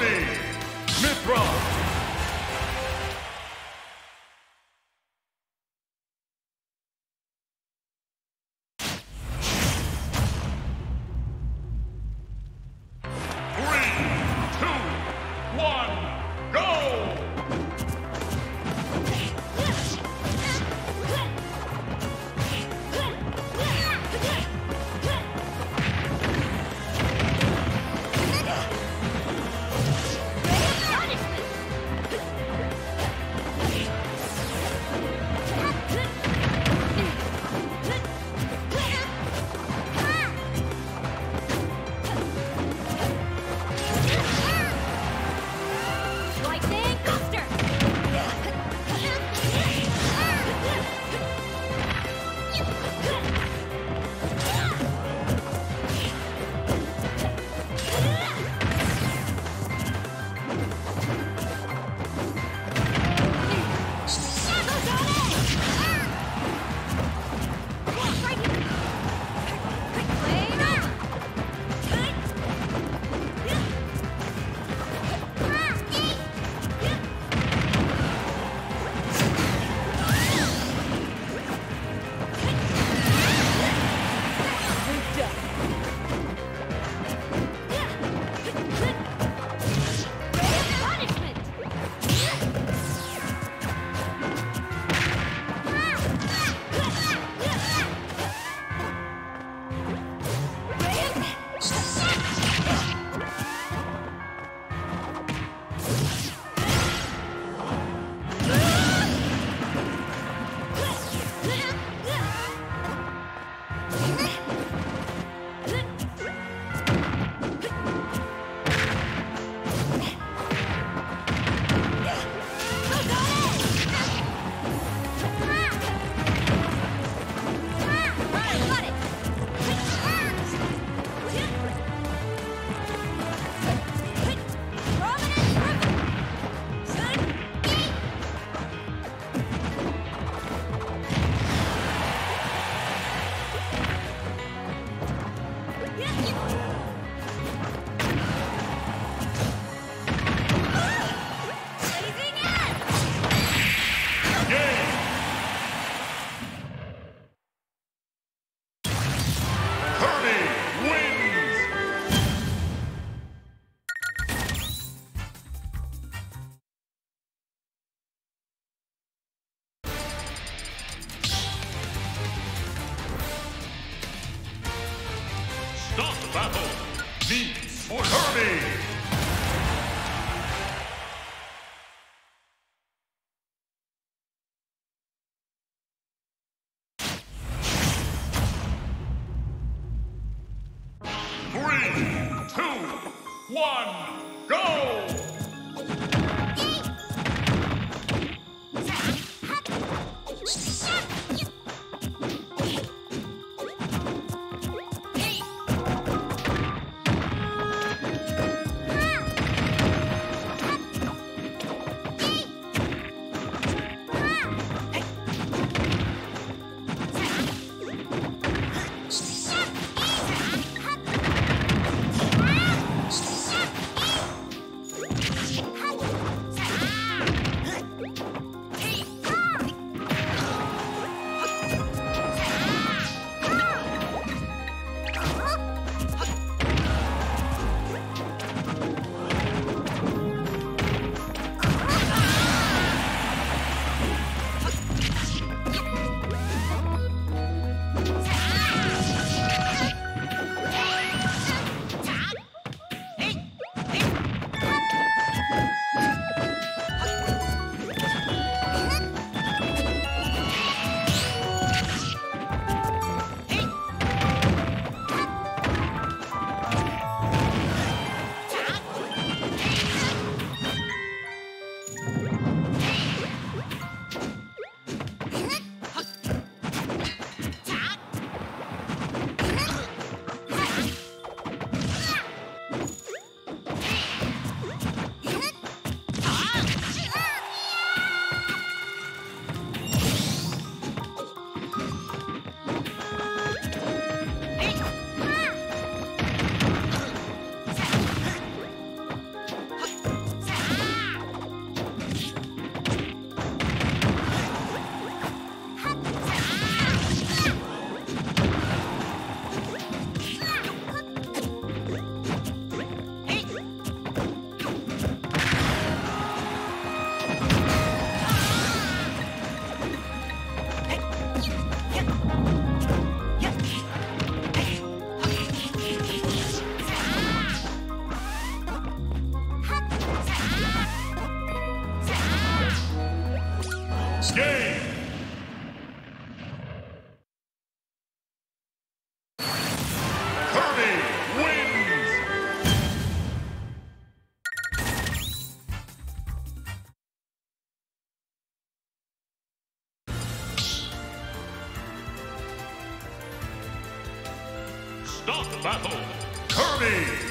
Mithra. Two, one, go! Stop the battle! Kirby!